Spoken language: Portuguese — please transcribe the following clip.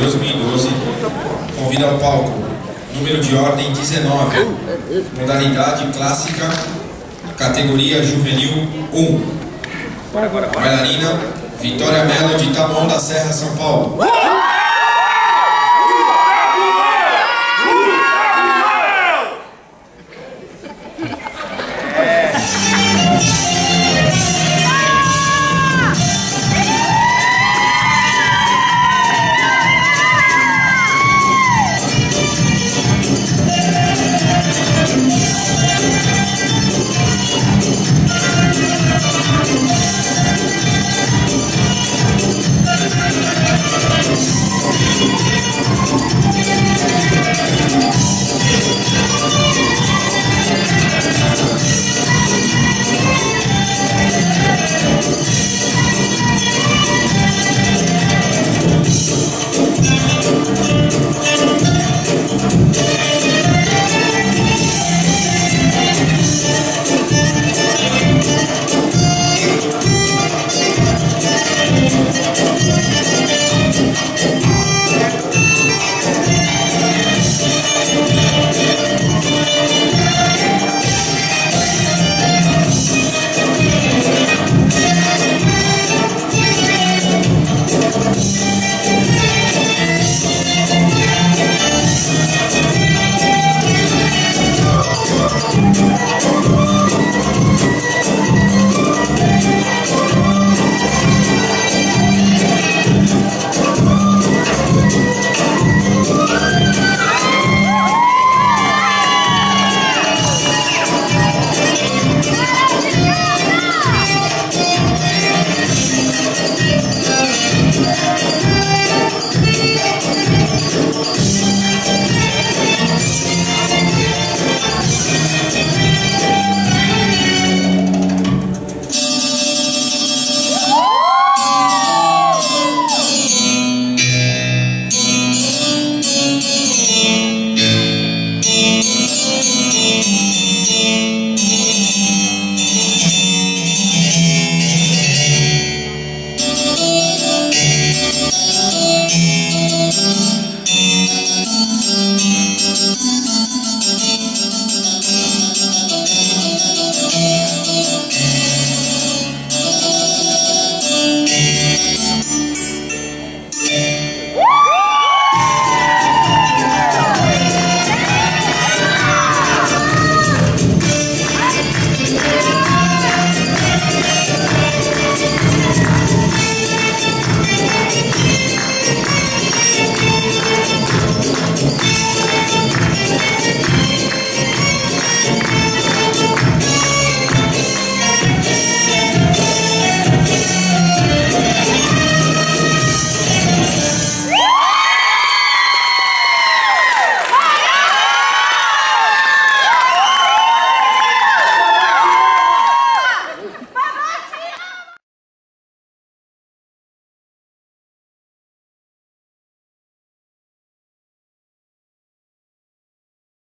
2012, convida ao palco, número de ordem 19, modalidade clássica, categoria juvenil 1. Bailarina Vitória Mello de Taboão da Serra, São Paulo.